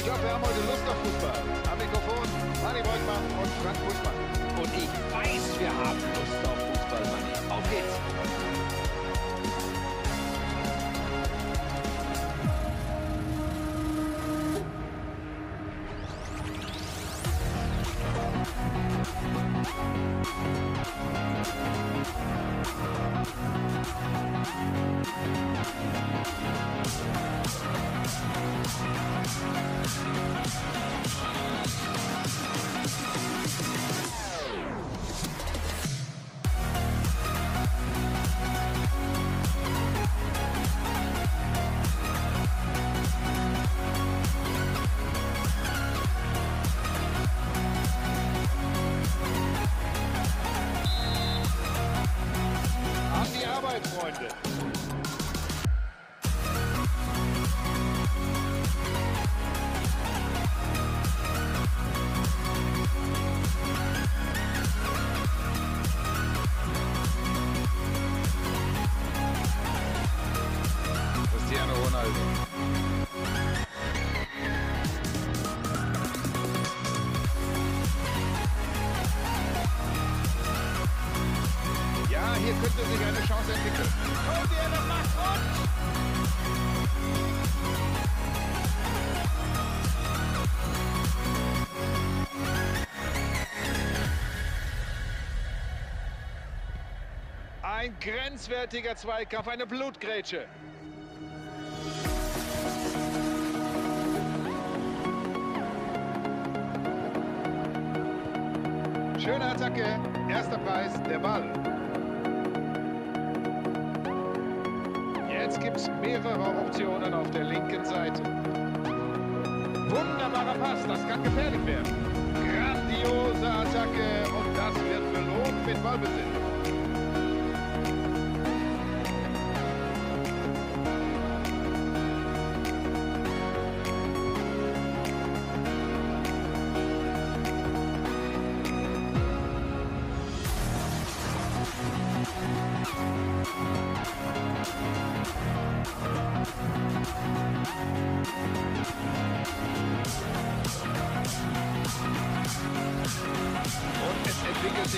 Ich glaube, wir haben heute Lust auf Fußball. Am Mikrofon Manni Beutmann und Frank Buschmann. Und ich weiß, wir haben Lust auf Fußball, Manni. Auf geht's. Ja, hier könnte sich eine Chance entwickeln. Und er das macht und... Ein grenzwertiger Zweikampf, eine Blutgrätsche. Schöne Attacke, erster Preis, der Ball. Jetzt gibt es mehrere Optionen auf der linken Seite. Wunderbarer Pass, das kann gefährlich werden. Grandiose Attacke und das wird belohnt mit Ballbesitz.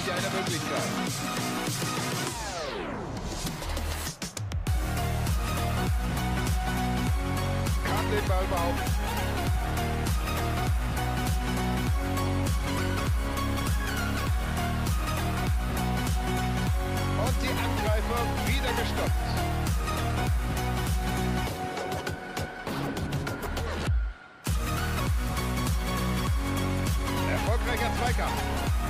Sich eine Möglichkeit. Kann den Ball behaupten. Und die Angreifer wieder gestoppt. Erfolgreicher Zweikampf.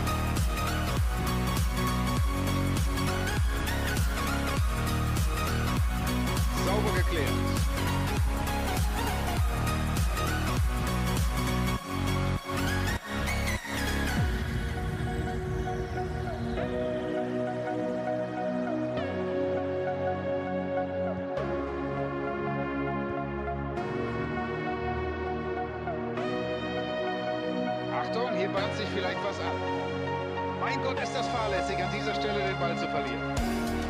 Achtung, hier bahnt sich vielleicht was an. Mein Gott, ist das fahrlässig, an dieser Stelle den Ball zu verlieren.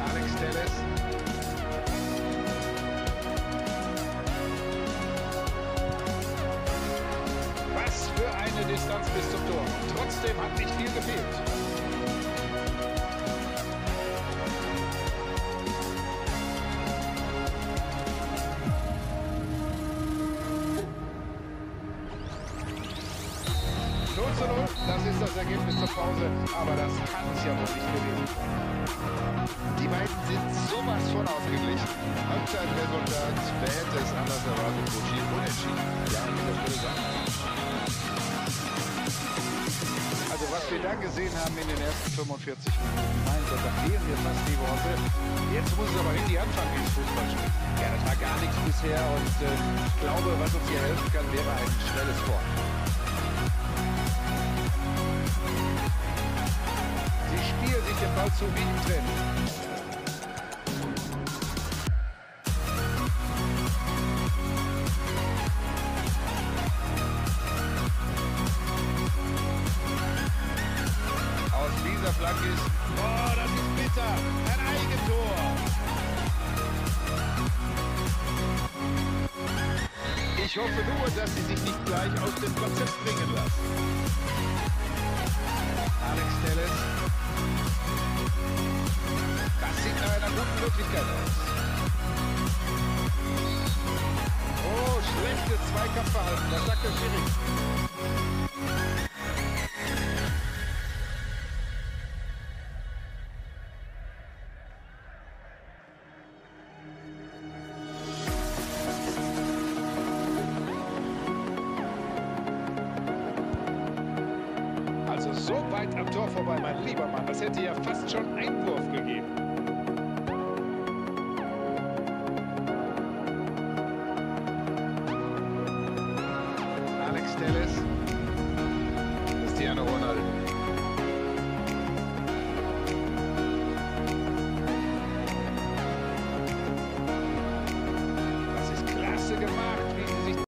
Alex Telles. Was für eine Distanz bis zum Tor. Trotzdem hat nicht viel gefehlt. Zu null, das ist das Ergebnis zur Pause, aber das kann es ja wohl nicht gewesen sein. Die beiden sind sowas von ausgeglichen. Halbzeitresultat, wer hätte es anders erwartet, Bucci unentschieden. Ja, an dieser Stelle sagen. Also was wir da gesehen haben in den ersten 45 Minuten, mein Gott, da fehlen mir fast die Worte. Jetzt muss es aber richtig anfangen ins Fußballspiel. Ja, das war gar nichts bisher und äh, ich glaube, was uns hier helfen kann, wäre ein schnelles Tor. Sie spielen sich den Ball zu Training. Aus dieser Flanke ist... Oh, das ist bitter. Ich hoffe nur, dass sie sich nicht gleich aus dem Konzept bringen lassen. Alex Telles. Das sieht nach einer guten Möglichkeit aus. Oh, schlechte Zweikampfverhalten. Das sagt der Schiri. Also so weit am Tor vorbei, mein lieber Mann. Das hätte ja fast schon Einwurf gegeben.